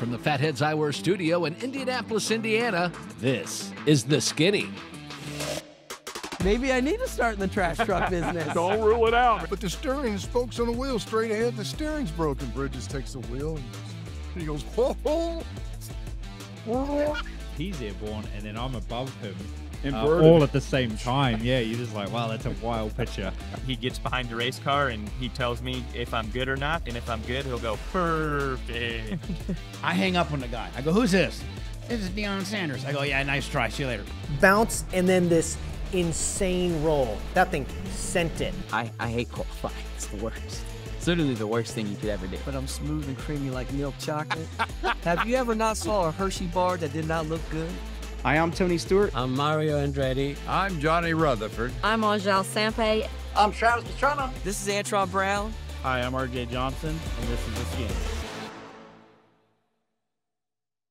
From the Fatheads Eyewear studio in Indianapolis, Indiana, this is The Skinny. Maybe I need to start in the trash truck business. Don't rule it out. But the steering, the spokes on the wheel straight ahead, the steering's broken. Bridges takes the wheel and he goes, whoa, whoa. He's airborne, and then I'm above him. Uh, all at the same time. Yeah, you're just like, wow, that's a wild picture. He gets behind the race car and he tells me if I'm good or not, and if I'm good, he'll go perfect. I hang up on the guy. I go, who's this? This is Deion Sanders. I go, yeah, nice try. See you later. bounce and then this insane roll. That thing sent it. I, I hate qualifying. It's the worst. It's literally the worst thing you could ever do. But I'm smooth and creamy like milk chocolate. Have you ever not saw a Hershey bar that did not look good? Hi, I'm Tony Stewart. I'm Mario Andretti. I'm Johnny Rutherford. I'm Angelle Sampey. I'm Travis Pastrana. This is Antron Brown. Hi, I'm RJ Johnson, and this is the skin.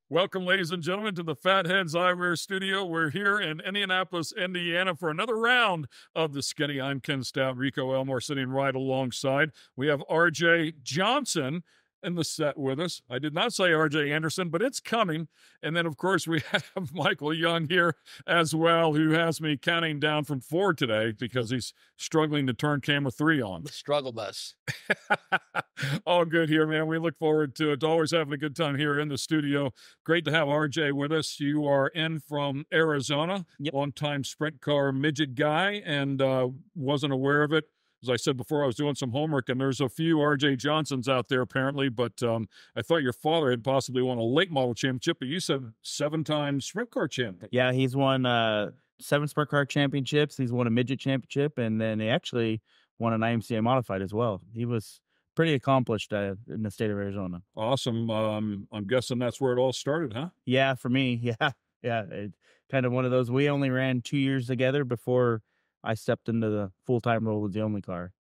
Welcome, ladies and gentlemen, to the Fatheads Eyewear Studio. We're here in Indianapolis, Indiana, for another round of the Skinny. I'm Ken Stout, Rico Elmore sitting right alongside. We have RJ Johnson in the set with us. I did not say RJ Anderson, but it's coming. And then, of course, we have Michael Young here as well, who has me counting down from four today because he's struggling to turn camera three on. The struggle bus. All good here, man. We look forward to it. Always having a good time here in the studio. Great to have RJ with us. You are in from Arizona, Yep. long time sprint car midget guy, and uh, wasn't aware of it. As I said before, I was doing some homework, and there's a few RJ Johnsons out there apparently. But um, I thought your father had possibly won a late model championship, but you said seven times sprint car champion. Yeah, he's won uh, seven sprint car championships. He's won a midget championship, and then he actually won an IMCA modified as well. He was pretty accomplished uh, in the state of Arizona. Awesome. Um, I'm guessing that's where it all started, huh? Yeah, for me, yeah, yeah, it, kind of one of those. We only ran two years together before I stepped into the full time role with the only car.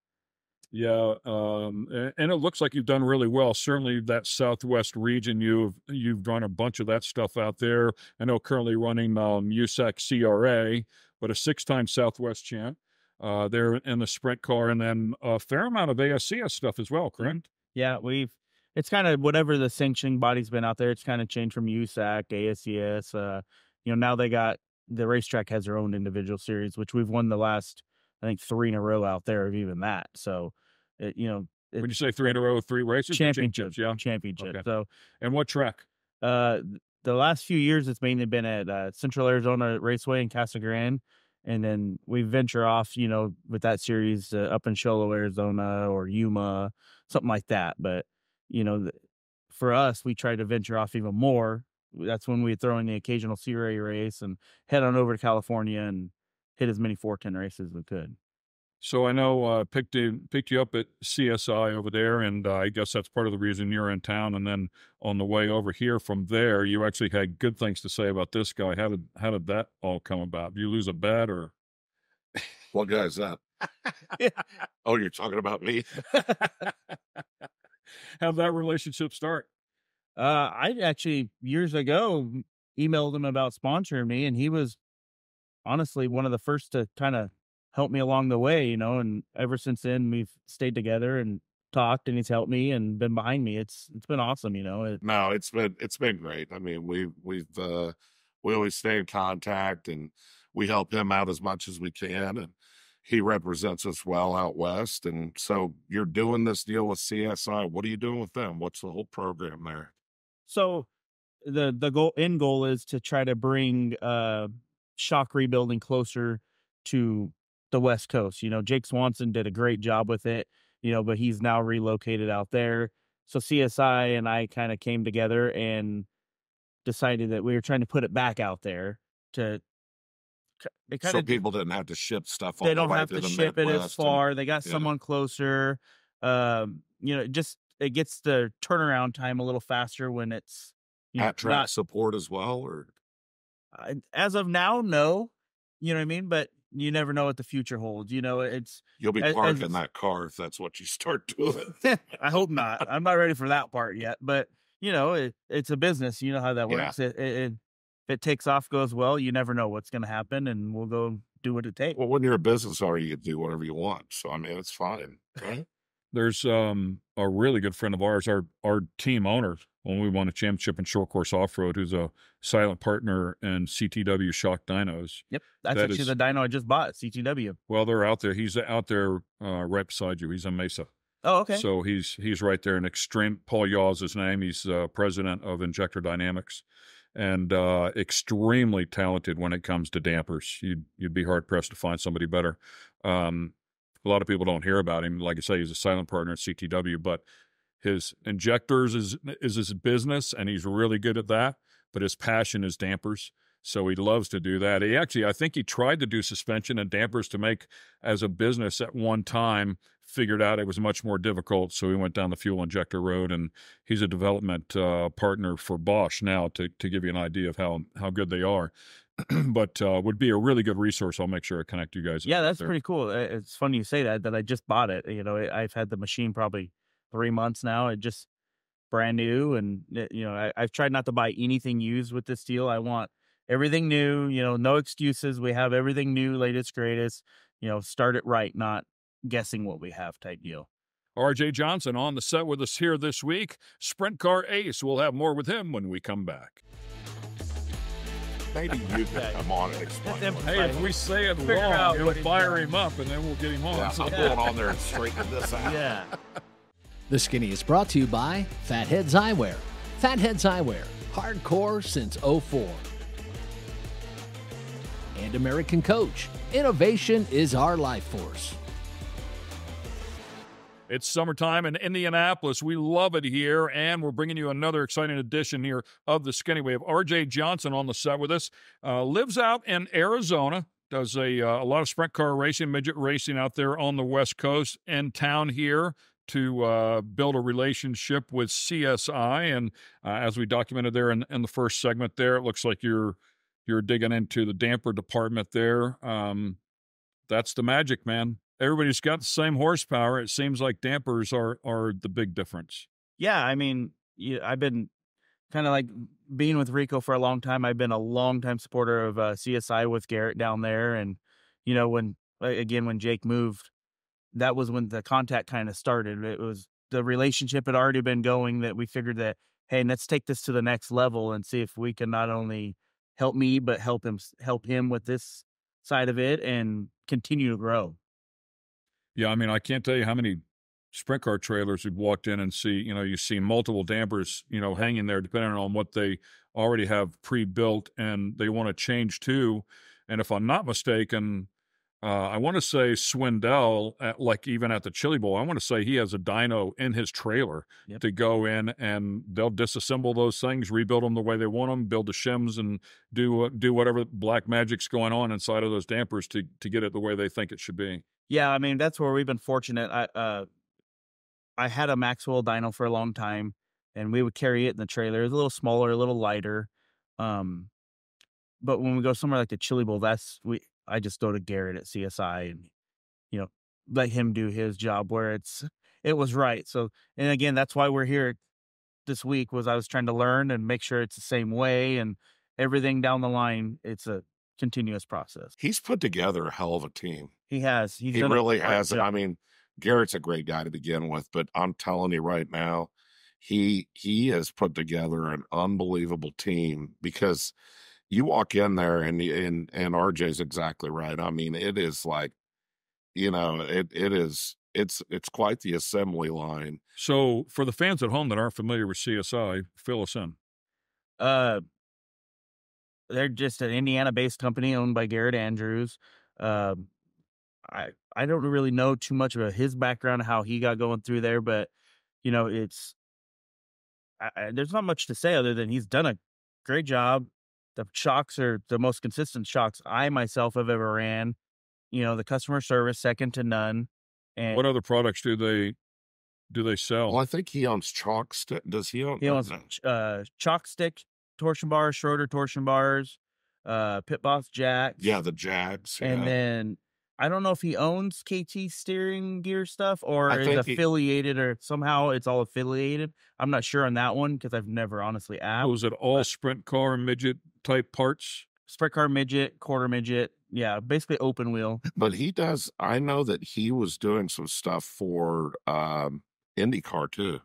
Yeah, um, and it looks like you've done really well. Certainly, that Southwest region, you've you've done a bunch of that stuff out there. I know currently running um, USAC CRA, but a six-time Southwest champ. Uh, there in the sprint car, and then a fair amount of ASCS stuff as well. Correct? Yeah, we've it's kind of whatever the sanctioning body's been out there. It's kind of changed from USAC, ASCS. Uh, you know, now they got the racetrack has their own individual series, which we've won the last I think three in a row out there of even that. So, it, you know, it- Would you say three in a row, three races, or championship, Yeah. championship. Okay. So, And what track? uh, the last few years it's mainly been at uh, Central Arizona Raceway in Casa Grande, and then we venture off, you know, with that series uh, up in Show Low, Arizona, or Yuma, something like that. But you know, for us, we try to venture off even more. That's when we throw in the occasional CRA race and head on over to California and hit as many 410 races as we could. So I know uh, picked you, picked you up at CSI over there, and uh, I guess that's part of the reason you're in town. And then on the way over here from there, you actually had good things to say about this guy. How did how did that all come about? Did you lose a bet or? What guy is that? oh, you're talking about me? How'd that relationship start? Uh, I actually years ago emailed him about sponsoring me, and he was honestly one of the first to kind of help me along the way, you know. And ever since then, we've stayed together and talked, and he's helped me and been behind me. It's it's been awesome, you know. It, No, it's been it's been great. I mean, we we've uh, we always stay in contact, and we help him out as much as we can, and he represents us well out west. And so, you're doing this deal with CSI. What are you doing with them? What's the whole program there? So the the goal end goal is to try to bring uh shock rebuilding closer to the west coast you know jake swanson did a great job with it you know but he's now relocated out there so csi and i kind of came together and decided that we were trying to put it back out there to it kind so of people didn't have to ship stuff. all they don't way have to the ship it as Midwest and- far they got yeah. someone closer um you know just it gets the turnaround time a little faster when it's you know, at track not- support as well, or I- as of now, no. You know what I mean? But you never know what the future holds. You know, it's. you'll be as- parking that car if that's what you start doing. I hope not. I'm not ready for that part yet. But you know, it, it's a business. You know how that Yeah. works. It, it, it, if it takes off, goes well. You never know what's going to happen, and we'll go do what it takes. Well, when you're a business owner, you do whatever you want. So I mean, it's fine, right? There's um, a really good friend of ours, our our team owner, when we won a championship in short course off road, who's a silent partner in CTW Shock Dynos. Yep, that's That actually is- the dyno I just bought, CTW. Well, they're out there. He's out there uh, right beside you. He's in Mesa. Oh, okay. So he's he's right there. And extreme Paul Yaw is his name. He's uh, president of Injector Dynamics, and uh, extremely talented when it comes to dampers. You'd you'd be hard pressed to find somebody better. Um, a lot of people don't hear about him. Like I say, he's a silent partner at CTW, but his injectors is is his business, and he's really good at that. But his passion is dampers. So he loves to do that. He actually, I think he tried to do suspension and dampers to make as a business at one time, figured out it was much more difficult. So he went down the fuel injector road and he's a development uh, partner for Bosch now to, to give you an idea of how, how good they are. but uh, would be a really good resource. I'll make sure I connect you guys. Yeah, that's there. pretty cool. It's funny you say that. That I just bought it. You know, I've had the machine probably three months now. It just brand new, and you know, I, I've tried not to buy anything used with this deal. I want everything new. You know, no excuses. We have everything new, latest, greatest. You know, start it right, not guessing what we have type deal. RJ Johnson on the set with us here this week. Sprint Car Ace. We'll have more with him when we come back. Maybe you can come on and explain. Let's Hey, if we say it Figure wrong, out you'll what he's fire him up and then we'll get him on. Yeah, So- I'm going on there and straighten this out. Yeah. The Skinny is brought to you by Fatheads Eyewear. Fatheads Eyewear, hardcore since 04. And American Coach. Innovation is our life force. It's summertime in Indianapolis. We love it here, and we're bringing you another exciting edition here of the Skinny. We have RJ Johnson on the set with us. Uh, lives out in Arizona. Does a uh, a lot of sprint car racing, midget racing out there on the West Coast. In town here to uh, build a relationship with CSI, and uh, as we documented there in, in the first segment, there it looks like you're you're digging into the damper department there. Um, that's the magic, man. Everybody's got the same horsepower. It seems like dampers are are the big difference. Yeah, I mean, you, I've been kind of like being with Rico for a long time. I've been a long time supporter of uh, CSI with Garrett down there, and you know when again when Jake moved, that was when the contact kind of started. It was the relationship had already been going that we figured that hey, let's take this to the next level and see if we can not only help me but help him help him with this side of it and continue to grow. Yeah, I mean, I can't tell you how many sprint car trailers we've walked in and see. You know, you see multiple dampers, you know, hanging there, depending on what they already have pre-built and they want to change to. And if I'm not mistaken, uh, I want to say Swindell, at, like even at the Chili Bowl, I want to say he has a dyno in his trailer Yep. to go in and they'll disassemble those things, rebuild them the way they want them, build the shims and do uh, do whatever black magic's going on inside of those dampers to to get it the way they think it should be. Yeah, I mean that's where we've been fortunate. I uh, I had a Maxwell dyno for a long time, and we would carry it in the trailer. It's a little smaller, a little lighter. Um, but when we go somewhere like the Chili Bowl, that's we. I just go to Garrett at CSI and you know let him do his job where it's it was right. So and again, that's why we're here this week. Was I was trying to learn and make sure it's the same way and everything down the line. It's a continuous process. He's put together a hell of a team. He has. He's he really has. job. I mean, Garrett's a great guy to begin with, but I'm telling you right now, he he has put together an unbelievable team because you walk in there and and and RJ's exactly right. I mean, it is like, you know, it it is it's it's quite the assembly line. So, for the fans at home that aren't familiar with CSI, fill us in. Uh, they're just an Indiana-based company owned by Garrett Andrews. Um, I I don't really know too much about his background, how he got going through there, but you know, it's I, I, there's not much to say other than he's done a great job. The shocks are the most consistent shocks I myself have ever ran. You know, the customer service second to none. And What other products do they do they sell? Well, I think he owns chalk stick. Does he own? He owns uh, chalk stick torsion bars, Schroeder torsion bars, uh, Pit Boss jacks. Yeah, the Jags. And yeah. then I don't know if he owns KT steering gear stuff or I is think he- affiliated or somehow it's all affiliated. I'm not sure on that one because I've never honestly asked. Was it all sprint car midget type parts? Sprint car midget, quarter midget. Yeah, basically open wheel. but he does i know that he was doing some stuff for um indycar too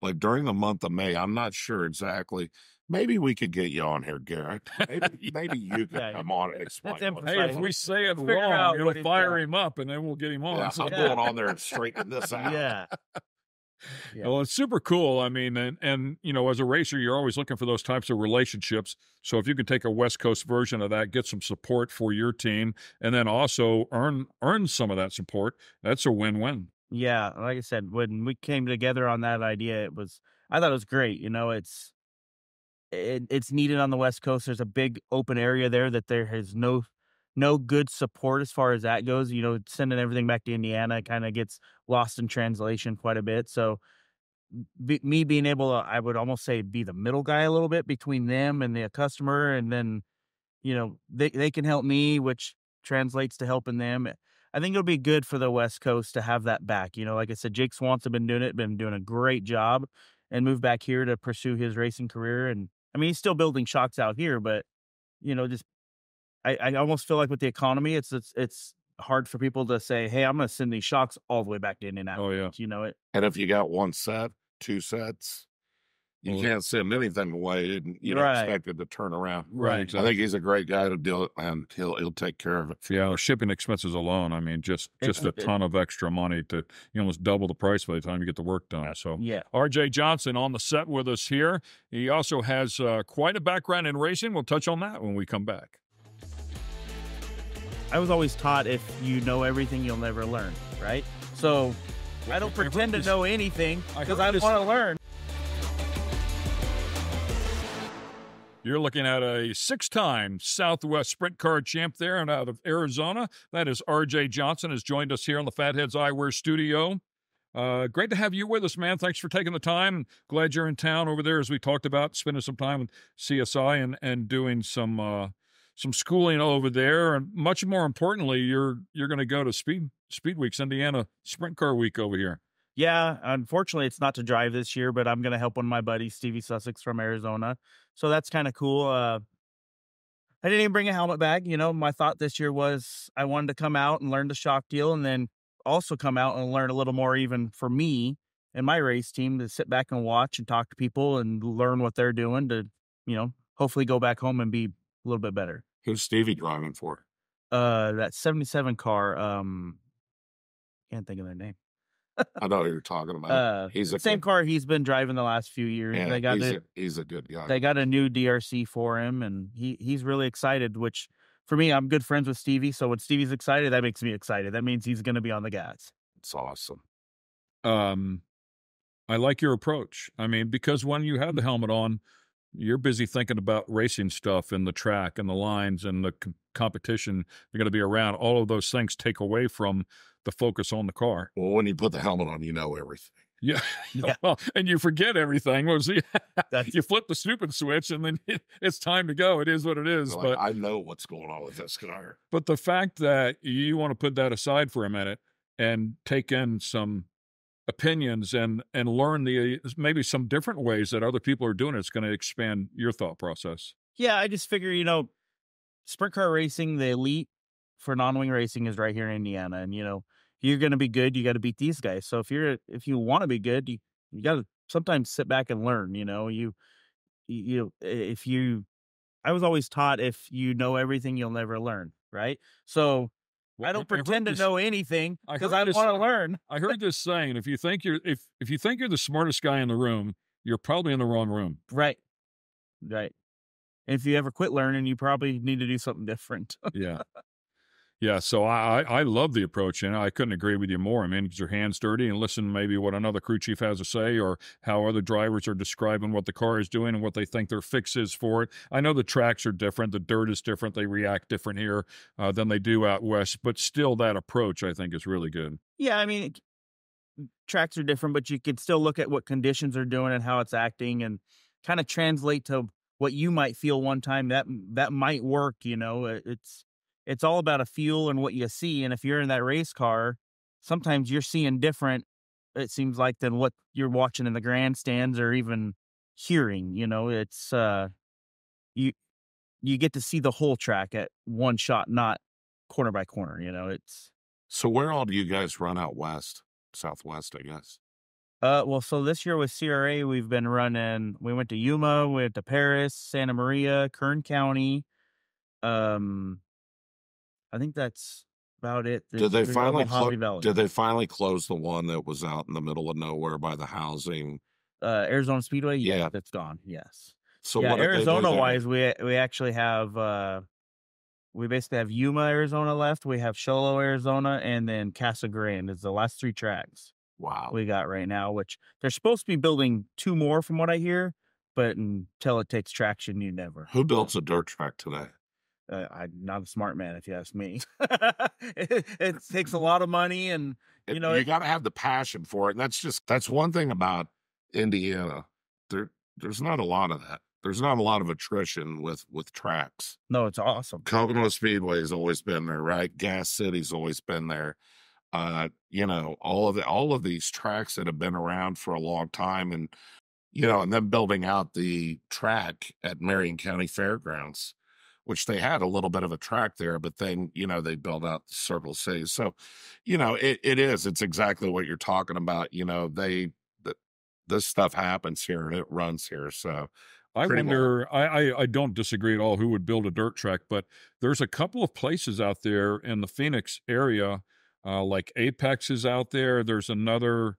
like during the month of May. I'm not sure exactly. Maybe we could get you on here, Garrett. Maybe, maybe you could Yeah. come on and explain. That's what- Hey, if we say it Figure wrong, out it'll fire got. him up, and then we'll get him on. yeah, So- I'm going on there and straighten this out. Yeah. Yeah. Well, it's super cool. I mean, and and you know, as a racer, you're always looking for those types of relationships. So if you can take a West Coast version of that, get some support for your team, and then also earn earn some of that support, that's a win-win. Yeah, like I said, when we came together on that idea, it was I thought it was great. You know, it's it, it's needed on the West Coast. There's a big open area there that there has no no good support as far as that goes. You know, sending everything back to Indiana kind of gets lost in translation quite a bit. So be, me being able to, I would almost say, be the middle guy a little bit between them and the customer, and then you know they they can help me, which translates to helping them. Eh, I think it'll be good for the West Coast to have that back. You know, like I said, Jake Swanson been doing it, been doing a great job, and moved back here to pursue his racing career. And I mean, he's still building shocks out here, but you know, just I, I almost feel like with the economy, it's it's it's hard for people to say, "Hey, I'm going to send these shocks all the way back to Indianapolis." Oh yeah. You know it. And if you got one set, two sets, you Well- can't send anything away and you don't Right. expect it to turn around. Right. I think he's a great guy to deal it, and he'll he'll take care of it. Yeah, shipping expenses alone. I mean, just just a ton of extra money to you almost double the price by the time you get the work done. So Yeah. RJ Johnson on the set with us here. He also has uh, quite a background in racing. We'll touch on that when we come back. I was always taught if you know everything, you'll never learn. Right. So I don't pretend to know anything because heard I this- want to learn. You're looking at a six-time Southwest Sprint Car champ there and out of Arizona. That is RJ Johnson has joined us here on the Fatheads Eyewear studio. Uh, great to have you with us, man. Thanks for taking the time. Glad you're in town over there, as we talked about, spending some time with CSI and and doing some uh, some schooling over there. And much more importantly, you're you're going to go to Speed Speed Weeks, Indiana Sprint Car Week over here. Yeah, unfortunately, it's not to drive this year, but I'm going to help one of my buddies, Stevie Sussex from Arizona. So that's kind of cool. Uh, I didn't even bring a helmet bag. You know, my thought this year was I wanted to come out and learn the shock deal and then also come out and learn a little more, even for me and my race team, to sit back and watch and talk to people and learn what they're doing to, you know, hopefully go back home and be a little bit better. Who's Stevie driving for? Uh, that 77 car, um, can't think of their name. I know who you're talking about. Uh, he's a same good- car he's been driving the last few years. Yeah, they got he's, the, a, he's a good guy. they got a new DRC for him, and he he's really excited. Which for me, I'm good friends with Stevie, so when Stevie's excited, that makes me excited. That means he's going to be on the gas. it's awesome. um, I like your approach. I mean, because when you have the helmet on, you're busy thinking about racing stuff and the track and the lines and the com- competition you're going to be around. All of those things take away from the focus on the car. Well, when you put the helmet on, you know everything. Yeah. Yeah. well, and you forget everything. Was you flip the stupid switch and then it's time to go. It is what it is. Like, but I know what's going on with this car. but the fact that you want to put that aside for a minute and take in some opinions and and learn the uh, maybe some different ways that other people are doing it, it's going to expand your thought process. Yeah, I just figure you know, sprint car racing, the elite for non-wing racing is right here in Indiana, and you know you're going to be good. You got to beat these guys. So if you're if you want to be good, you you got to sometimes sit back and learn. You know, you you you- if you, I was always taught if you know everything, you'll never learn. Right. So I don't heard pretend to this- know anything because heard I want to learn. I heard this saying: if you think you're if if you think you're the smartest guy in the room, you're probably in the wrong room. Right. Right. If you ever quit learning, you probably need to do something different. yeah. Yeah, so I, I love the approach, and I couldn't agree with you more. I mean, get your hands dirty and listen maybe what another crew chief has to say, or how other drivers are describing what the car is doing and what they think their fix is for it. I know the tracks are different, the dirt is different, they react different here uh, than they do out west, but still, that approach I think is really good. Yeah, I mean, tracks are different, but you can still look at what conditions are doing and how it's acting, and kind of translate to what you might feel one time. That that might work. You know, it's it's all about a feel and what you see. And if you're in that race car, sometimes you're seeing different. It seems like than what you're watching in the grandstands or even hearing. You know, it's uh, you you get to see the whole track at one shot, not corner by corner. You know, it's So where all do you guys run out west, southwest? I guess. Uh, well, so this year with CRA, we've been running. We went to Yuma, we went to Paris, Santa Maria, Kern County. Um, I think that's about it. Did they finally clo- did they finally close the one that was out in the middle of nowhere by the housing? uh, Arizona Speedway? Yeah, Yeah. that's gone. Yes. So yeah, what did they do Arizona wise, we we actually have uh, we basically have Yuma, Arizona left. We have Show Low, Arizona, and then Casa Grande is the last three tracks Wow. we got right now. Which they're supposed to be building two more, from what I hear, but until it takes traction, you never. Who builds a dirt track today? Uh, I'm not a smart man, if you ask me. it, it takes a lot of money, and You know, you got to have the passion for it. And that's just that's one thing about Indiana. There there's not a lot of that. There's not a lot of attrition with with tracks. no, it's awesome. Kokomo has always been there, right? Gas City's always been there. Uh, you know, all of the all of these tracks that have been around for a long time and you know, and then building out the track at Marion County Fairgrounds, which they had a little bit of a track there, but then, you know, they built out the Circle C. So, you know, it, it is, it's exactly what you're talking about. You know, they, th- this stuff happens here and it runs here. So, I wonder. I, I I don't disagree at all. Who would build a dirt track? But there's a couple of places out there in the Phoenix area, uh, like Apex is out there. There's another.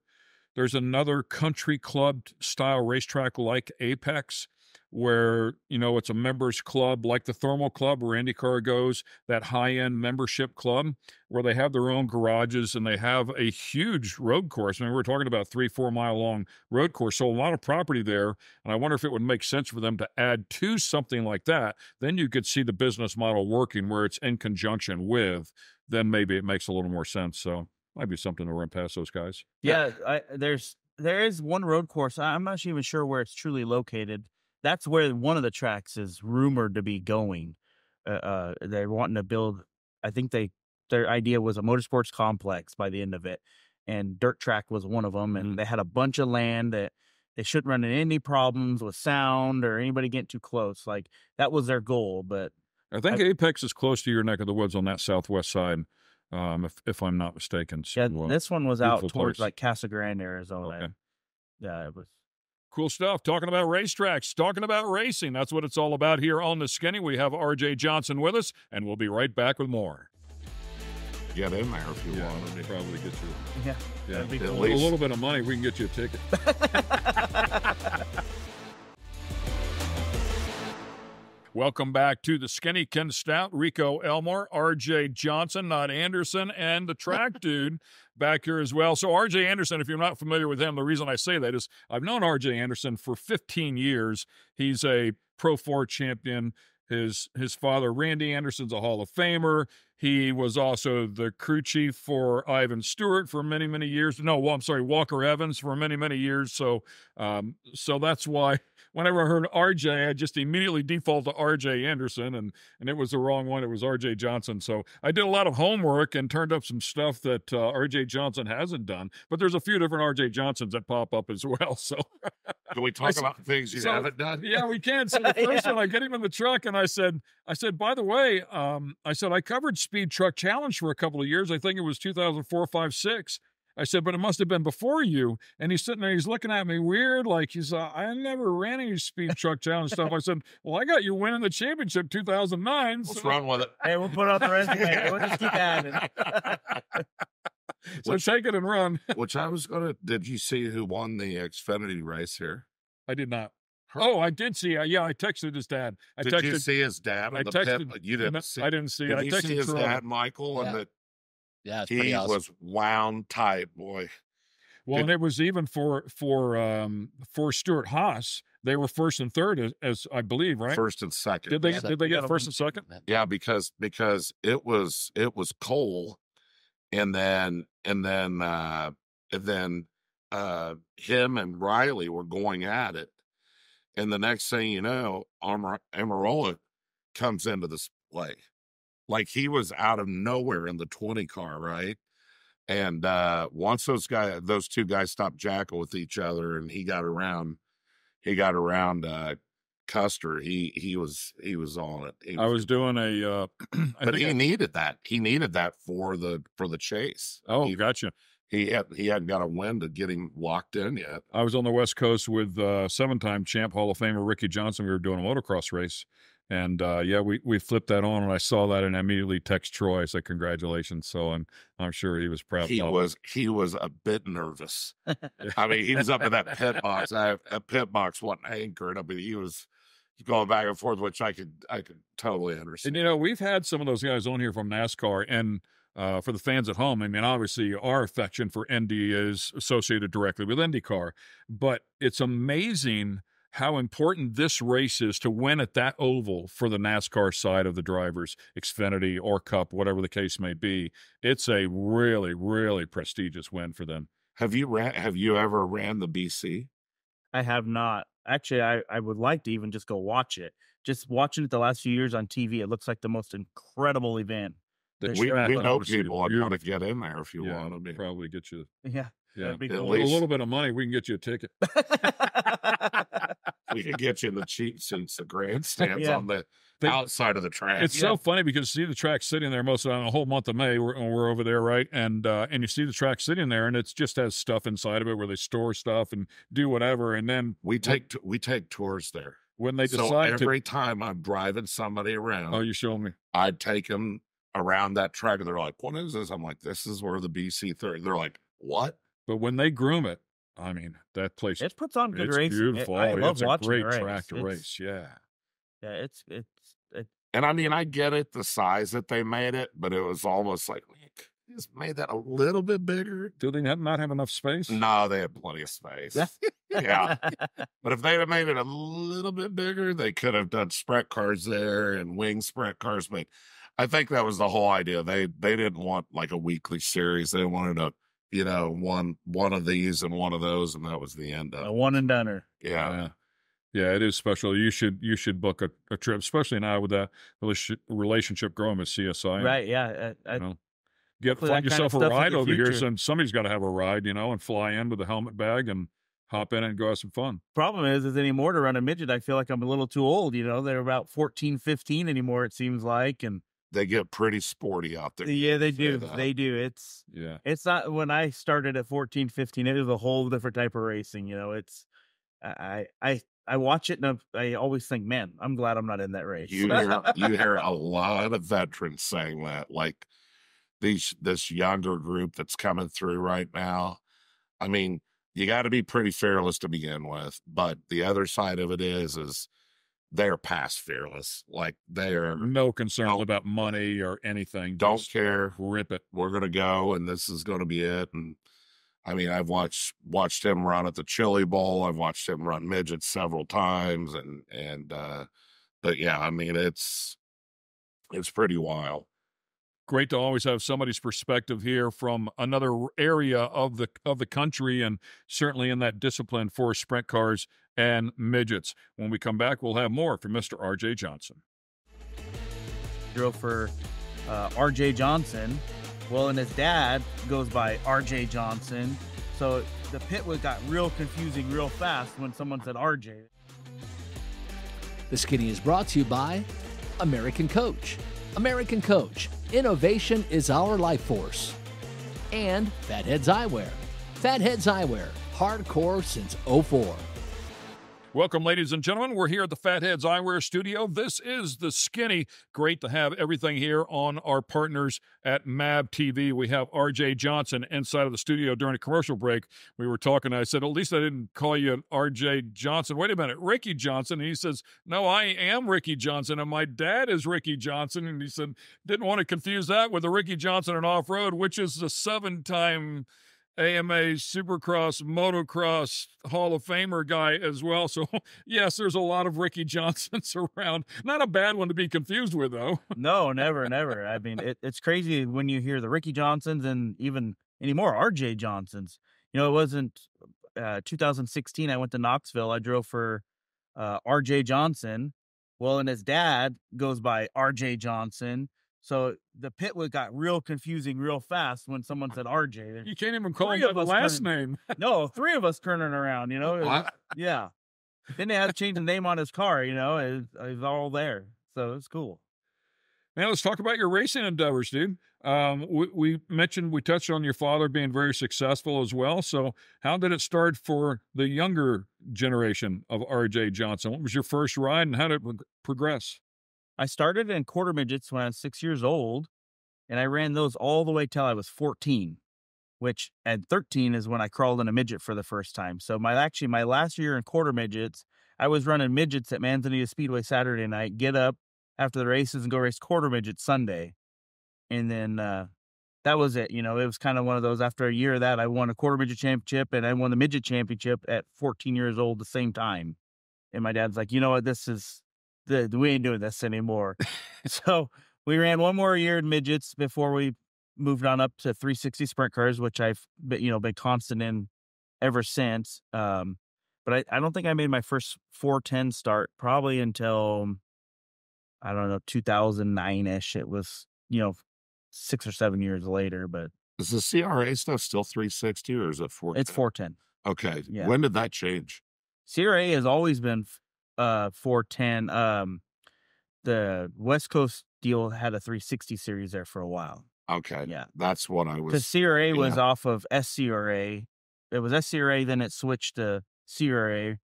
There's another country club style racetrack like Apex, where you know it's a members club like the Thermal Club where IndyCar goes. That high end membership club where they have their own garages and they have a huge road course. I mean, we're talking about three four mile long road course, so a lot of property there. And I wonder if it would make sense for them to add to something like that. Then you could see the business model working where it's in conjunction with. Then maybe it makes a little more sense. So might be something to run past those guys. Yeah, I, there's there is one road course. I'm not even sure where it's truly located. That's where one of the tracks is rumored to be going. Uh, uh, they're wanting to build. I think they their idea was a motorsports complex by the end of it, and dirt track was one of them. And Mhm. they had a bunch of land that they shouldn't run into any problems with sound or anybody getting too close. Like that was their goal, but I think Apex is close to your neck of the woods on that southwest side, um, if if I'm not mistaken. yeah, So, uh, this one was out towards place. like Casa Grande, Arizona. Okay. Yeah, it was. Cool stuff. Talking about racetracks, talking about racing. That's what it's all about here on the Skinny. We have RJ Johnson with us, and we'll be right back with more. get in there if you Yeah, want. they probably get you. Yeah, Yeah, that'd be a At cool. little bit of money, we can get you a ticket. Welcome back to the Skinny Ken Stout, Rico Elmore, RJ Johnson, not Anderson, and the track dude back here as well. So, RJ Anderson, if you're not familiar with him, the reason I say that is I've known RJ Anderson for 15 years. He's a Pro 4 champion. His his father, Randy Anderson's a Hall of Famer. He was also the crew chief for Ivan Stewart for many, many years. No, well, I'm sorry, Walker Evans for many, many years. So, um, so that's why whenever I heard RJ, I just immediately default to RJ Anderson, and and it was the wrong one. It was RJ Johnson. So I did a lot of homework and turned up some stuff that uh, RJ Johnson hasn't done. But there's a few different RJ Johnsons that pop up as well. So Can we talk s- about things you so- haven't done? yeah, we can. So the first one, I get him in the truck, and I said, I said, by the way, um, I said I covered Speed Truck Challenge for a couple of years. I think it was 2004, five, six. I said, but it must have been before you. And he's sitting there, he's looking at me weird, like he's, uh, I never ran any Speed Truck Challenge stuff. I said, well, I got you winning the championship 2009. Let's So, run with it. Hey, we'll put out the resume. We'll just keep adding. so take it and run. Which I was gonna. Did you see who won the Xfinity race here? I did not. Oh, I did see. Uh, yeah, I texted his dad. I Did texted. you see his dad on I the texted. pit? But you didn't see. I didn't see. it. Did I you texted see his Troy. dad, Michael? Yeah. And that Yeah, it's he pretty awesome. was wound tight, boy. Well, Did- and it was even for for um for Stewart-Haas. They were first and third, as, as I believe, right? First and second. did they Yeah, did they get first and second? Yeah, because because it was it was Cole, and then and then uh and then uh him and Riley were going at it, and the next thing you know, Amar- Almirola comes into this play, like he was out of nowhere in the twenty car, right? And uh once those guys, those two guys stopped jackal with each other, and he got around, he got around uh Custer. He he was he was on it. He I was doing a. Uh, I but he I- needed that. He needed that for the for the chase. oh, He- gotcha. he had he hadn't got a win to get him locked in yet. I was on the West Coast with uh, seven-time champ Hall of Famer Ricky Johnson. We were doing a motocross race, and uh, yeah, we we flipped that on, and I saw that, and I immediately text Troy. I said, "Congratulations!" So, and I'm sure he was proud. He was he was a bit nervous. I mean, he was up in that pit box. I, that pit box wasn't anchored. I mean, he was going back and forth, which I could I could totally understand. And you know, we've had some of those guys on here from NASCAR, and uh, for the fans at home, I mean, obviously our affection for Indy is associated directly with IndyCar, but it's amazing how important this race is to win at that oval for the NASCAR side of the drivers, Xfinity or Cup, whatever the case may be. It's a really, really prestigious win for them. Have you ran? Have you ever ran the BC? I have not. Actually, I, I would like to even just go watch it. Just watching it the last few years on TV, it looks like the most incredible event. The We, track we is know people are beautiful. going to get in there if you Yeah, want to be. Probably get you. Yeah. Yeah, That'd be At cool. with a little bit of money, we can get you a ticket. We can get you in the cheap seats, the grandstands Yeah. on the They- outside of the track. It's so funny because you see the track sitting there most of the, the whole month of May. We're, we're over there, right? And uh, and you see the track sitting there, and it just has stuff inside of it where they store stuff and do whatever. And then we take t- we take tours there. when they so decide to, every time I'm driving somebody around, oh, you show me. I'd take them around that track, and they're like, "What is this?" I'm like, "This is where the BC thirty. They're like, "What?" But when they groom it, I mean, that place it puts on good it's racing. It- beautiful. I love it's a watching great the race. track to It's- race. Yeah. Yeah, it's it's it, And I mean, I get it, the size that they made it, but it was almost like "Man, could you just made that a little bit bigger. Do they have, not have enough space? No, they had plenty of space. yeah. But if they'd have made it a little bit bigger, they could have done sprint cars there and wing sprint cars. But I think that was the whole idea. They they didn't want like a weekly series. They wanted a you know one one of these and one of those, and that was the end of. it. one and doneer. Yeah. Yeah. Yeah, it is special. You should you should book a, a trip, especially now with that relationship growing with CSI. Right? Yeah. I, I, You know, get find that kind of yourself a ride the over here. future. Some somebody's got to have a ride, you know, and fly in with a helmet bag and hop in and go have some fun. problem is, is anymore to run a midget. I feel like I'm a little too old. You know, they're about 14, 15 anymore. It seems like, and They get pretty sporty out there. yeah, they do. that. They do. It's Yeah. it's not when I started at 14, 15, it was a whole different type of racing. You know, it's I I I watch it and I, I always think, man, I'm glad I'm not in that race. You hear you hear a lot of veterans saying that, like these this younger group that's coming through right now. I mean, you got to be pretty fearless to begin with, but the other side of it is, is they're past fearless. Like they're No concern Don't- about money or anything. don't Just care. rip it. We're gonna go, and this is gonna be it. And I mean, I've watched watched him run at the Chili Bowl. I've watched him run midgets several times, and and uh but yeah, I mean, it's it's pretty wild. Great to always have somebody's perspective here from another area of the of the country, and certainly in that discipline for sprint cars and midgets. When we come back, we'll have more from Mr. R.J. Johnson. drove for uh, RJ Johnson. Well, and his dad goes by RJ Johnson. So the pit was got real confusing real fast when someone said RJ. The Skinny is brought to you by American Coach. American Coach, innovation is our life force. And Fatheads Eyewear. Fatheads Eyewear, hardcore since 04. Welcome, ladies and gentlemen. We're here at the Fatheads Eyewear Studio. This is the Skinny. Great to have everything here on our partners at MAVTV. We have RJ Johnson inside of the studio during a commercial break. We were talking. I said, At least I didn't call you RJ Johnson. Wait a minute, Ricky Johnson. And he says, No, I am Ricky Johnson, and my dad is Ricky Johnson. And he said, Didn't want to confuse that with the Ricky Johnson and off road, which is the seven time AMA Supercross Motocross Hall of Famer guy as well. So, yes, there's a lot of Ricky Johnsons around. Not a bad one to be confused with, though. No, never, never. I mean, it, it's crazy when you hear the Ricky Johnsons and even anymore RJ Johnsons. You know, it wasn't uh, 2016. I went to Knoxville. I drove for uh, RJ Johnson. Well, and his dad goes by RJ Johnson. So the pit was got real confusing real fast when someone said RJ. You can't even call him the last turning- name. no, three of us turning around. You know, was- yeah. Then they had to change the name on his car. You know, it, it was all there. So it's cool. Man, let's talk about your racing endeavors, dude. Um, we, we mentioned we touched on your father being very successful as well. So, how did it start for the younger generation of RJ Johnson? What was your first ride, and how did it progress? I started in quarter midgets when I was six years old, and I ran those all the way till I was 14, which at 13 is when I crawled in a midget for the first time. So my actually my last year in quarter midgets, I was running midgets at Manzanita Speedway Saturday night, get up after the races and go race quarter midget Sunday. And then uh that was it. You know, it was kind of one of those after a year of that I won a quarter midget championship and I won the midget championship at 14 years old the same time. And my dad's like, you know what, this is the we ain't doing this anymore. so we ran one more year in midgets before we moved on up to 360 sprint cars, which I've been, you know been constant in ever since. Um, but I, I don't think I made my first 410 start probably until I don't know 2009 ish. It was you know six or seven years later, but Is the CRA stuff still 360 or is it 4? it's 410. Okay. Yeah. When did that change? CRA has always been uh 410. Um, the West Coast deal had a 360 series there for a while. Okay. Yeah. That's what I was. CRA was off of SCRA. It was SCRA, then it switched to CRA,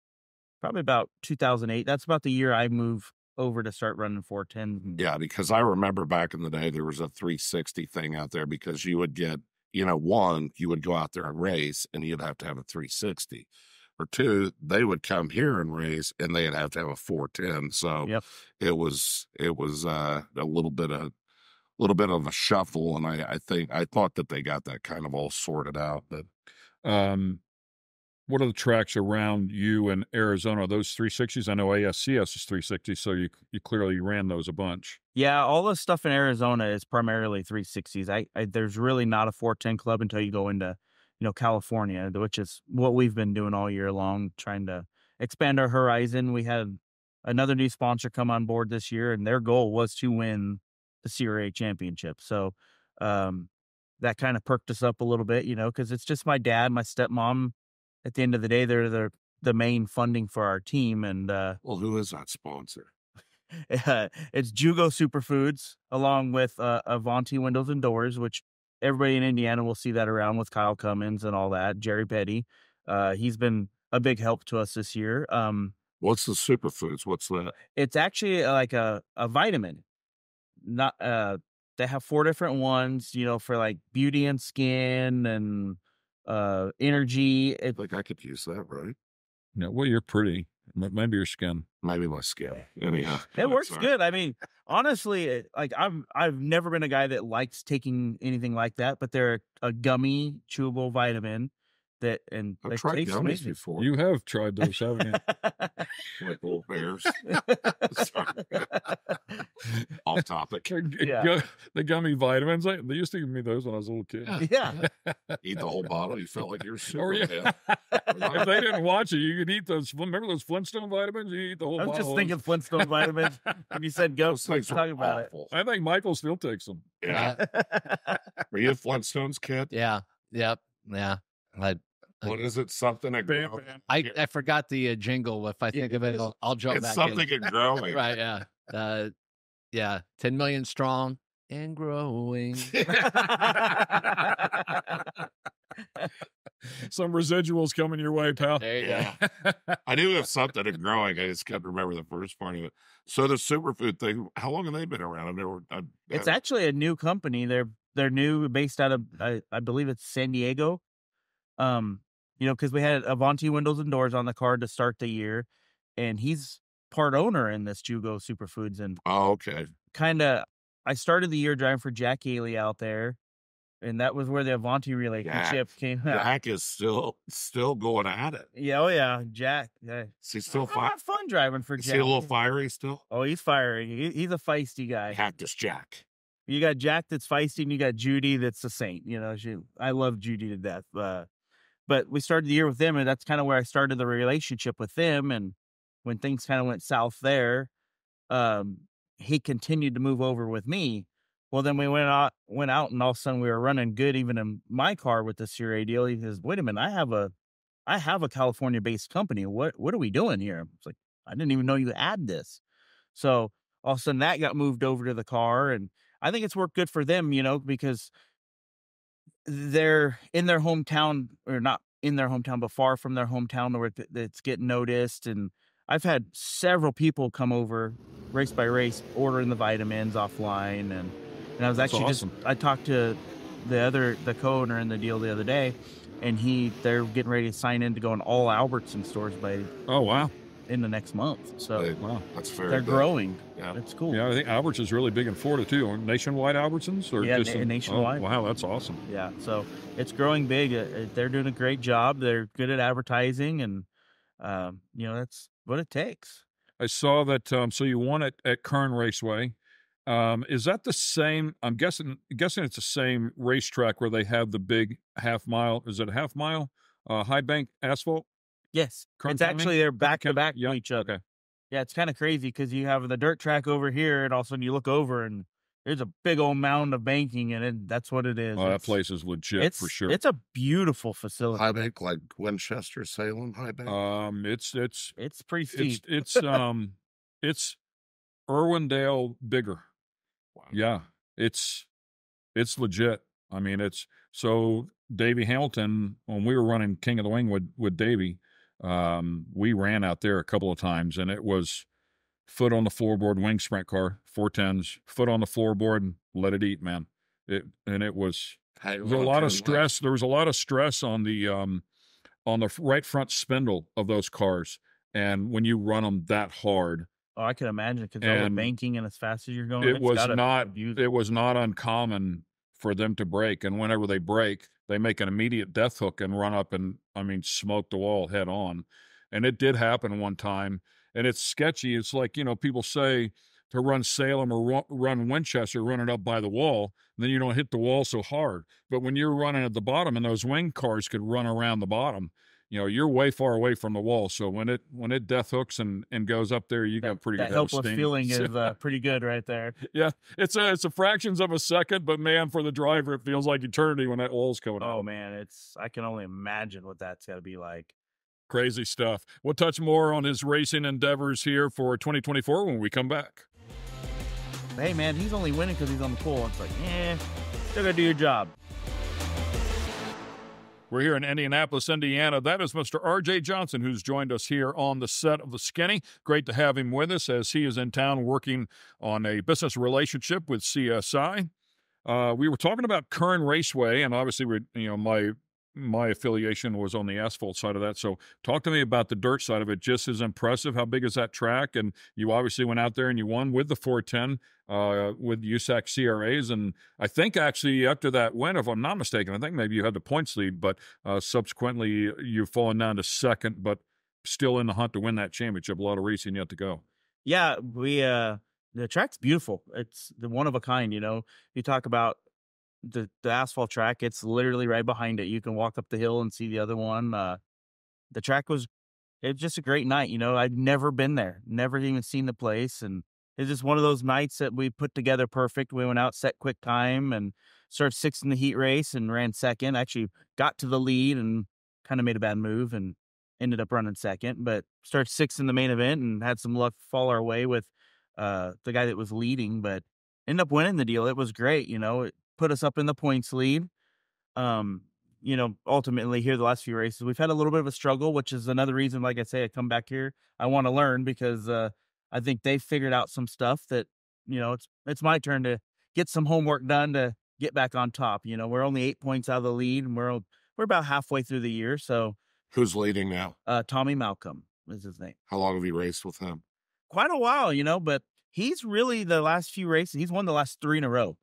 probably about 2008. That's about the year I moved over to start running 410. Yeah, because I remember back in the day there was a 360 thing out there because you would get, you know, one, you would go out there and race and you'd have to have a 360. Or two, they would come here and race and they'd have to have a 410. So Yep. it was it was uh, a little bit of little bit of a shuffle and I, I think I thought that they got that kind of all sorted out. But Um, what are the tracks around you in Arizona? Are those 360s? I know ASCS is 360, so you you clearly ran those a bunch. Yeah, all the stuff in Arizona is primarily 360s. I, I there's really not a 410 club until you go into, you know, California, which is what we've been doing all year long, trying to expand our horizon. We had another new sponsor come on board this year, and their goal was to win the CRA championship. So, um, that kind of perked us up a little bit, you know, because it's just my dad, my stepmom. At the end of the day, they're the the main funding for our team, and uh, well, who is that sponsor? it's Jugo Superfoods along with uh, Avanti Windows and Doors, which everybody in Indiana will see that around with Kyle Cummins and all that. Jerry Petty, uh, he's been a big help to us this year. Um, What's the superfoods? What's that? it's actually uh, like a, a vitamin. Not uh, they have four different ones, you know, for like beauty and skin and uh energy. It, Like I could use that, right? Yeah, well, you're pretty. M- Maybe your skin. Maybe my skin. Anyhow, It works all right. good. I mean, honestly, like I'm, I've never been a guy that likes taking anything like that, but they're a gummy chewable vitamin that and I've they tried taste gummies before. You have tried those, haven't you? like little bears. Off topic. The gu- Yeah. the gummy vitamins. They, they used to give me those when I was a little kid. yeah, Eat the whole bottle. You felt like you were oh, Or yeah. If they didn't watch it, you could eat those. Remember those Flintstone vitamins? You eat the whole I was bottle. just of thinking. Flintstone vitamins when you said go. Those things were Talking about awful. I think Michael still takes them. Yeah. it. Were you a Flintstones kid? Yeah. Yep. Yeah. I What is it? Something that Bam, bam. I, I forgot the uh, jingle. If I think of it, I'll, I'll jump It's back something in. in growing. right. Yeah. Uh, yeah. 10 million strong and growing. Some residuals coming your way, pal. There you Yeah. I knew it was something in growing. I just can't remember the first part of it. So the superfood thing, how long have they been around? I've never. I, It's actually a new company. They're they're new, based out of I, I believe it's San Diego. Um, you know, because we had Avanti Windows and Doors on the card to start the year, and he's part owner in this Jugo Superfoods, and Oh, okay. kind of I started the year driving for Jack Haley out there, and that was where the Avanti relationship came. out. Jack is still still going at it. Yeah, oh yeah, Jack. Yeah. Is he still I fire? fun driving for Is Jack. he a little fiery still? Oh, he's fiery. He, he's a feisty guy. Cactus Jack. You got Jack that's feisty, and you got Judy that's a saint. You know, she, I love Judy to death. Uh, but we started the year with them, and that's kind of where I started the relationship with them. And when things kind of went south there, um, he continued to move over with me. Well, then we went out, went out, and all of a sudden we were running good, even in my car with the CRA deal. He says, "Wait a minute, I have a, I have a California-based company. What, what are we doing here?" It's like I didn't even know you had this. So all of a sudden that got moved over to the car, and I think it's worked good for them, you know, because they're in their hometown or not in their hometown, but far from their hometown where it's getting noticed. And I've had several people come over race by race, ordering the vitamins offline. And, and I was That's actually awesome. just, I talked to the other, the co-owner in the deal the other day and he, they're getting ready to sign in to go in all Albertson stores by Oh wow, in the next month. So Hey, wow. That's very they're good. growing. Yeah. It's cool. Yeah, I think Alberts is really big in Florida too. Nationwide Albertsons, or Yeah, just na- in- nationwide. Oh, wow, that's awesome. Yeah, so it's growing big. Uh, uh, They're doing a great job. They're good at advertising, and um, you know that's what it takes. I saw that. Um, so you won it at Kern Raceway. Um, is that the same? I'm guessing. Guessing it's the same racetrack where they have the big half mile. Is it a half mile? Uh, high bank asphalt. Yes, Kern it's actually they're back to back Yeah, to each other. okay. Yeah, it's kind of crazy because you have the dirt track over here, and all of a sudden you look over and there's a big old mound of banking, and it, that's what it is. Oh, that It's- place is legit it's for sure. It's a beautiful facility. High bank like Winchester, Salem, high bank. um, it's it's It's pretty it's steep. it's um, it's Irwindale bigger. Wow. Yeah, it's it's legit. I mean, it's so Davey Hamilton when we were running King of the Wing with with Davey, um, we ran out there a couple of times, and it was foot on the floorboard, wing sprint car, four tens, foot on the floorboard, and let it eat, man. It and it was Hey, there was a lot of stress. There was a lot of stress on the um, on the right front spindle of those cars, and when you run them that hard, oh, I can imagine because all the and banking and as fast as you're going, it it's was not abuse- it was not uncommon for them to break and whenever they break they make an immediate death hook and run up and i mean smoke the wall head on and it did happen one time and it's sketchy it's like you know people say to run salem or run winchester run it up by the wall then you don't hit the wall so hard but when you're running at the bottom and those wing cars could run around the bottom you know you're way far away from the wall so when it when it death hooks and and goes up there you got pretty that good head of helpless steam. feeling is uh, pretty good right there. yeah, it's a it's a fractions of a second, but man, for the driver, it feels like eternity when that wall's coming up. Oh out. man, it's I can only imagine what that's got to be like. Crazy stuff. We'll touch more on his racing endeavors here for 2024 when we come back. Hey man, he's only winning because he's on the pole. It's like, yeah still gotta do your job. We're here in Indianapolis, Indiana. That is Mr. RJ Johnson, who's joined us here on the set of the Skinny. Great to have him with us as he is in town working on a business relationship with CSI. Uh, we were talking about Kern Raceway, and obviously, we you know my my affiliation was on the asphalt side of that. So, talk to me about the dirt side of it. Just as impressive. How big is that track? And you obviously went out there and you won with the 410 uh, with USAC CRAs. And I think actually after that win, if I'm not mistaken, I think maybe you had the points lead, but uh, subsequently you've fallen down to second, but still in the hunt to win that championship. A lot of racing yet to go. Yeah, we uh the track's beautiful. It's the one of a kind, you know. You talk about the the asphalt track, it's literally right behind it. You can walk up the hill and see the other one. Uh the track was it was just a great night, you know. I'd never been there, never even seen the place and it's just one of those nights that we put together perfect. We went out, set quick time, and started sixth in the heat race and ran second. Actually, got to the lead and kind of made a bad move and ended up running second. But started sixth in the main event and had some luck fall our way with uh, the guy that was leading, but ended up winning the deal. It was great, you know. It put us up in the points lead. Um, you know, ultimately here the last few races we've had a little bit of a struggle, which is another reason, like I say, I come back here. I want to learn because uh, I think they figured out some stuff that you know it's it's my turn to get some homework done to get back on top. You know, we're only eight points out of the lead, and we're we're about halfway through the year. So Who's leading now? uh, Tommy Malcolm is his name. How long have you raced with him? Quite a while, you know, but he's really the last few races. He's won the last three in a row.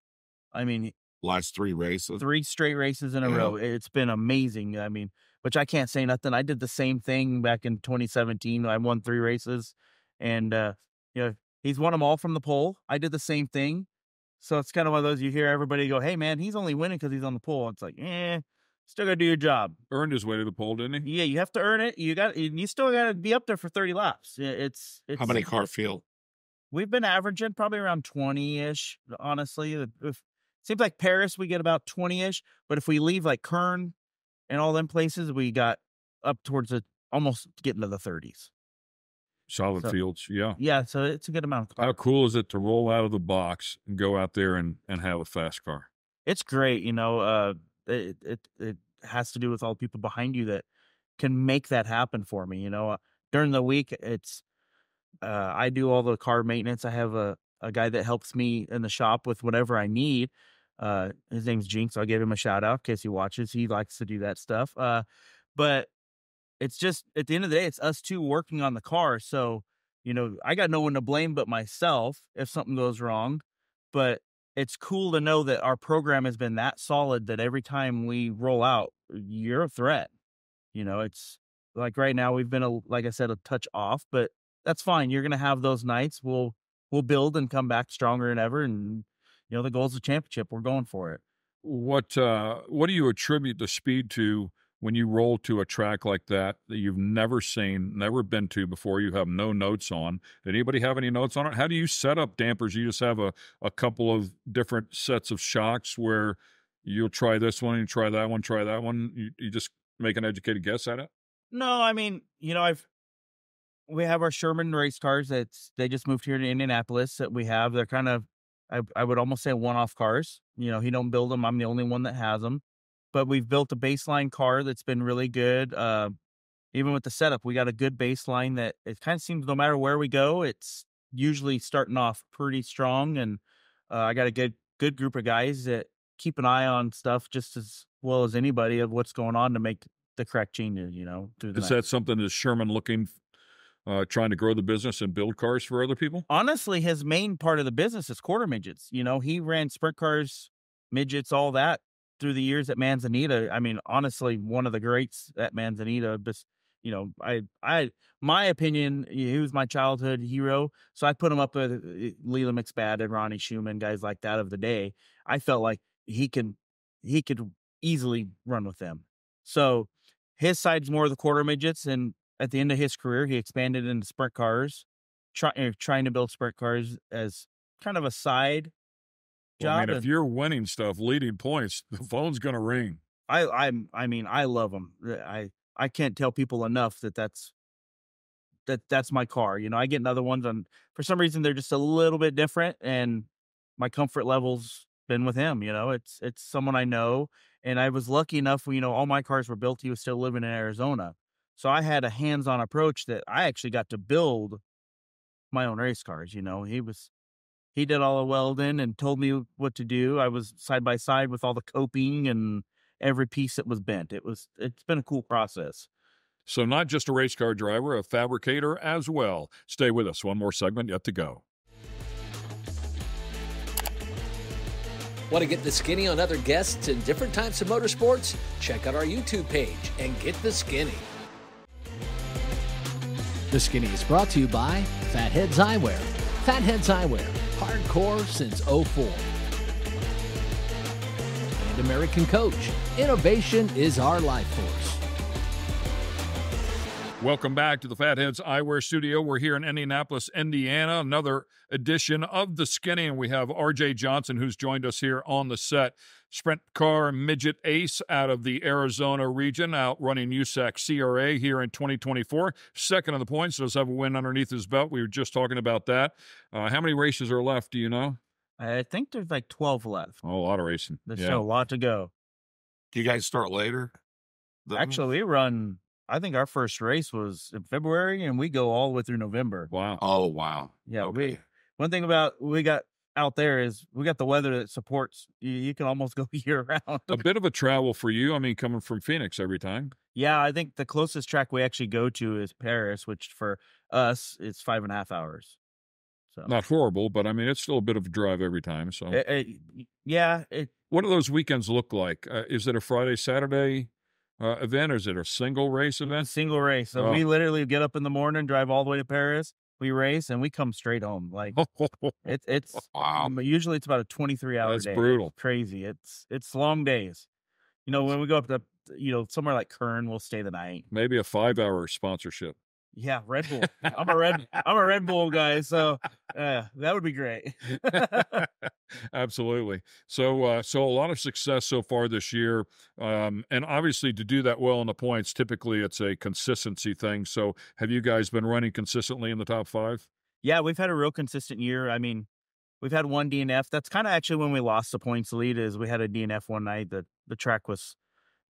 I mean, Last three races. three straight races in a Yeah. row. It's been amazing. I mean, which I can't say nothing. I did the same thing back in 2017. I won three races, and uh, you know he's won them all from the pole. I did the same thing, so it's kind of one of those you hear everybody go, "Hey man, he's only winning because he's on the pole." It's like, eh, still gotta do your job. Earned his way to the pole, didn't he? Yeah, you have to earn it. You got you still got to be up there for 30 laps. Yeah, It's it's How many car field? We've been averaging probably around 20 ish, honestly. If- seems like Perris, we get about 20 ish. But if we leave like Kern and all them places, we got up towards the almost getting to the 30s. Solid So- fields. Yeah. Yeah, so it's a good amount of How cool is it to roll out of the box and go out there and, and have a fast car? it's great you know uh it, it it has to do with all the people behind you that can make that happen for me you know uh, during the week it's uh i do all the car maintenance i have a a guy that helps me in the shop with whatever i need uh his name's jinx i'll give him a shout out in case he watches he likes to do that stuff uh but it's just at the end of the day it's us two working on the car so you know i got no one to blame but myself if something goes wrong but it's cool to know that our program has been that solid that every time we roll out, you're a threat. You know, it's like right now we've been a like I said a touch off, but that's fine. You're gonna have those nights. We'll we'll build and come back stronger than ever. And you know, the goal's a championship. We're going for it. What uh, what do you attribute the speed to when you roll to a track like that that you've never seen, never been to before? You have no notes on. Did anybody have any notes on it? How do you set up dampers? You just have a, a couple of different sets of shocks where you'll try this one, you try that one, try that one. You, you just make an educated guess at it. No, I mean, you know, I've we have our Sherman race cars that's they just moved here to Indianapolis that we have. They're kind of I I would almost say one off cars. You know, he don't build them. I'm the only one that has them. But we've built a baseline car that's been really good. Uh, even with the setup, we got a good baseline that it kind of seems no matter where we go, it's usually starting off pretty strong. And uh, I got a good good group of guys that keep an eye on stuff just as well as anybody of what's going on to make the correct changes. You know, through the Is night. that something that Sherman looking, uh, trying to grow the business and build cars for other people? honestly, his main part of the business is quarter midgets. You know, he ran sprint cars, midgets, all that through the years at Manzanita. I mean, honestly, one of the greats at Manzanita. But you know, I, I, my opinion, he was my childhood hero. So I put him up with uh, Leland McSpadden and Ronnie Shuman, guys like that of the day. I felt like he can, he could easily run with them. So his side's more of the quarter midgets, and at the end of his career, he expanded into sprint cars try, uh, trying to build sprint cars as kind of a side Well, I job. mean, if and you're winning stuff, leading points, the phone's going to ring. I, I'm, I mean, I love them. I, I can't tell people enough that that's that that's my car. You know, I get another ones on for some reason they're just a little bit different, and my comfort levels been with him. You know, it's it's someone I know, and I was lucky enough. You know, all my cars were built. He was still living in Arizona, so I had a hands-on approach that I actually got to build my own race cars. You know, he was he did all the welding and told me what to do. I was side by side with all the coping and every piece that was bent. It was it's been a cool process. So, not just a race car driver, a fabricator as well. Stay with us. One more segment yet to go. Want to get the skinny on other guests and different types of motorsports? Check out our YouTube page and get the skinny. The Skinny is brought to you by Fatheads Eyewear. Fatheads Eyewear, hardcore since 04. And American Coach. Innovation is our life force. Welcome back to the Fatheads Eyewear Studio. We're here in Indianapolis, Indiana. Another edition of the Skinny, and we have RJ Johnson, who's joined us here on the set. Sprint car midget ace out of the Arizona region, out running USAC CRA here in 2024. Second on the points, does have a win underneath his belt. We were just talking about that. Uh, how many races are left? Do you know? I think there's like 12 left. Oh, a lot of racing. There's yeah. still a lot to go. Do you guys start later? than- Actually, we run I think our first race was in February and we go all the way through November. Wow. Oh wow. Yeah, Okay. we one thing about we got out there is we got the weather that supports you, you can almost go year round. A bit of a travel for you. I mean, coming from Phoenix every time. Yeah, I think the closest track we actually go to is Perris, which for us it's five and a half hours. So Not horrible, but I mean, it's still a bit of a drive every time. So, it- it- yeah, it what do those weekends look like? Uh, is it a Friday, Saturday uh, event, or is it a single race event? single race. So Oh. we literally get up in the morning, drive all the way to Perris, we race, and we come straight home. Like it, it's Wow. usually it's about a twenty three hour That's day. brutal. crazy. It's it's long days. You know, when we go up to you know somewhere like Kern, we'll stay the night. Maybe a five-hour sponsorship. Yeah, Red Bull. I'm a Red I'm a Red Bull guy, so Uh, that would be great. Absolutely. So, uh, so a lot of success so far this year, um, and obviously to do that well in the points, typically it's a consistency thing. So, have you guys been running consistently in the top five? Yeah, we've had a real consistent year. I mean, we've had one DNF. That's kind of actually when we lost the points lead. Is we had a DNF one night that the track was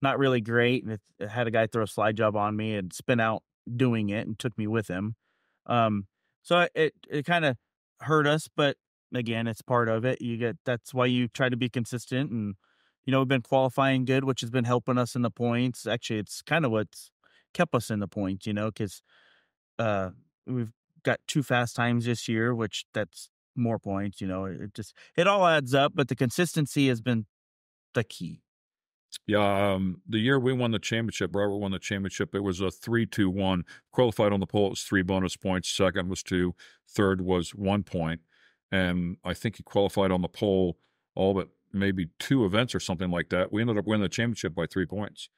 not really great, and it, it had a guy throw a slide job on me and spin out doing it, and took me with him. Um, so it it kind of hurt us, but again, it's part of it. You get that's why you try to be consistent, and you know we've been qualifying good, which has been helping us in the points. Actually, it's kind of what's kept us in the points, you know, because uh, we've got two fast times this year, which that's more points. You know, it just it all adds up, but the consistency has been the key. Yeah, um, the year we won the championship, Robert won the championship. It was a three-two-one. Qualified on the pole, it was three bonus points. Second was two. Third was one point. and I think he qualified on the pole all but maybe two events or something like that. We ended up winning the championship by three points,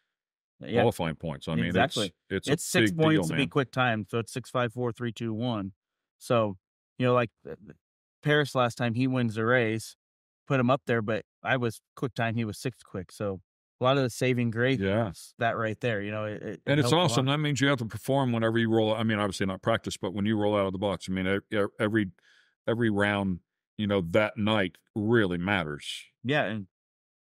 Yeah, qualifying points. I mean, exactly. it's it's, it's six points deal, to be quick time, so it's six five four three two one. So you know, like uh, Perris last time, he wins the race, put him up there, but I was quick time, he was sixth quick. So a lot of the saving grace, Yeah. that right there. You know, it, it And it's helped a lot. awesome. That means you have to perform whenever you roll. I mean, obviously not practice, but when you roll out of the box, I mean, every every round, you know, that night really matters. Yeah, and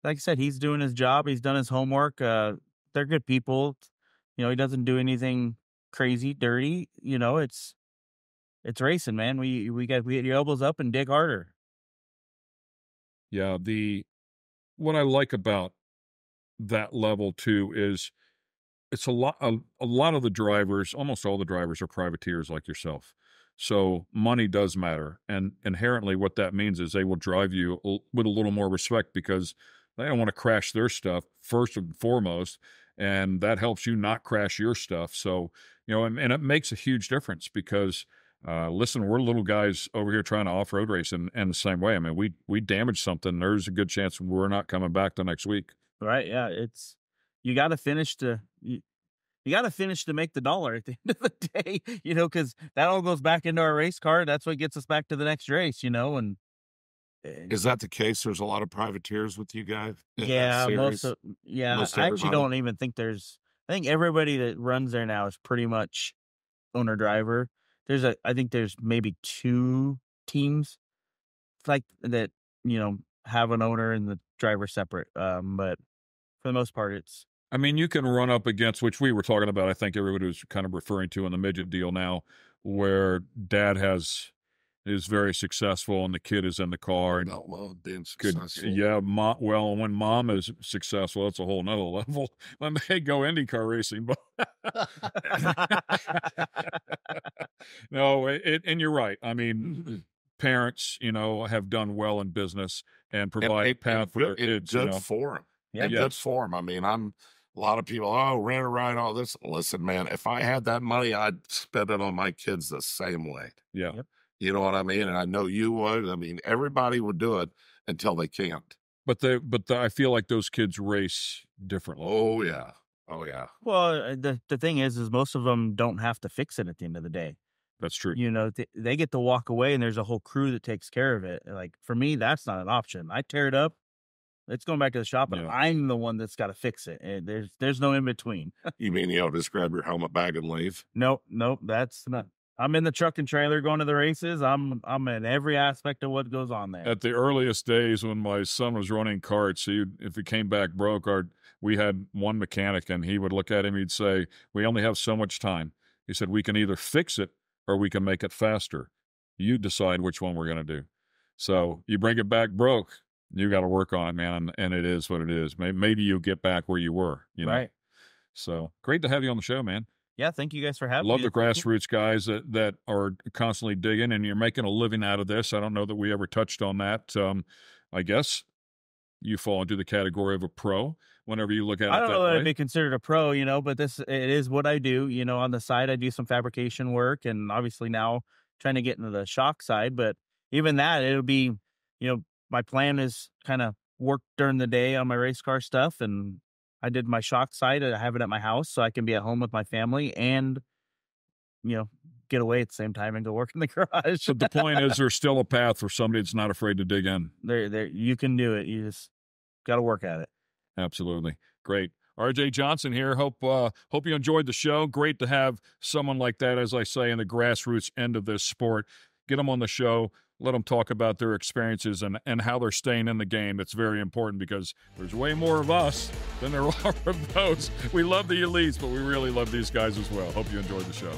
like I said, he's doing his job. He's done his homework. Uh, they're good people. You know, he doesn't do anything crazy, dirty. You know, it's it's racing, man. We we got we get your elbows up and dig harder. Yeah, the what I like about that level too is it's a lot a, a lot of the drivers, almost all the drivers are privateers like yourself. So money does matter, and inherently, what that means is they will drive you with a little more respect because they don't want to crash their stuff first and foremost, and that helps you not crash your stuff. So you know, and, and it makes a huge difference because uh, listen, we're little guys over here trying to off road race, and, and the same way. I mean, we we damage something. There's a good chance we're not coming back the next week. Right? Yeah, it's you got to finish to you, you got to finish to make the dollar at the end of the day. You know, because that all goes back into our race car. That's what gets us back to the next race. You know, and and- Is that the case? There's a lot of privateers with you guys. yeah, most of yeah. Most I actually don't even think there's. I think everybody that runs there now is pretty much owner driver. There's a. I think there's maybe two teams like that. You know, have an owner and the driver separate. Um, but for the most part, it's I mean, you can run up against which we were talking about. I think everybody was kind of referring to in the midget deal now, where dad has is very successful and the kid is in the car and being Good. successful. Yeah. Mom, well, when mom is successful, that's a whole nother level. When they go IndyCar racing, but no, it, it, and you're right. I mean, parents, you know, have done well in business and And- provide and- path and for their good- and kids. You Good know. form. Yeah. And Yeah. good form. I mean, I'm a lot of people. Oh, rent a ride, all this. Listen, man, if I had that money, I'd spend it on my kids the same way. Yeah. Yep. You know what I mean? And I know you would. I mean, everybody would do it until they can't. But they, but the, I feel like those kids race differently. Oh yeah. Oh yeah. well. uh, The the thing is, is most of them don't have to fix it at the end of the day. That's true. You know, th- they get to walk away, and there's a whole crew that takes care of it. Like for me, that's not an option. I tear it up. It's going back to the shop, and Yeah. I'm the one that's got to fix it. And there's there's no in between. You mean you know just grab your helmet bag and leave? Nope, nope. That's not. I'm in the truck and trailer going to the races. I'm I'm in every aspect of what goes on there. At the earliest days when my son was running karts, he if he came back broke, our we had one mechanic, and he would look at him. He'd say, "We only have so much time." He said, "We can either fix it or we can make it faster. You decide which one we're going to do." So you bring it back broke, you got to work on it, man, and, it is what it is. Maybe, maybe you get back where you were, you know. Right. So great to have you on the show, man. Yeah. Thank you guys for having Love me. Love the grassroots guys that that are constantly digging, and you're making a living out of this. I don't know that we ever touched on that. Um, I guess you fall into the category of a pro whenever you look at I it I don't know that. I'd be considered a pro, you know, but this it is what I do. You know, on the side, I do some fabrication work, and obviously now trying to get into the shock side. But even that, it'll be, you know, my plan is kind of work during the day on my race car stuff, and I did my shock side. I have it at my house, so I can be at home with my family and, you know, get away at the same time and go work in the garage. But the point is, there's still a path for somebody that's not afraid to dig in. there, there, you can do it. You just got to work at it. Absolutely. Great. RJ Johnson here. Hope uh, hope you enjoyed the show. Great to have someone like that, as I say, in the grassroots end of this sport. Get them on the show. Let them talk about their experiences and, and how they're staying in the game. It's very important because there's way more of us than there are of those. We love the elites, but we really love these guys as well. Hope you enjoyed the show.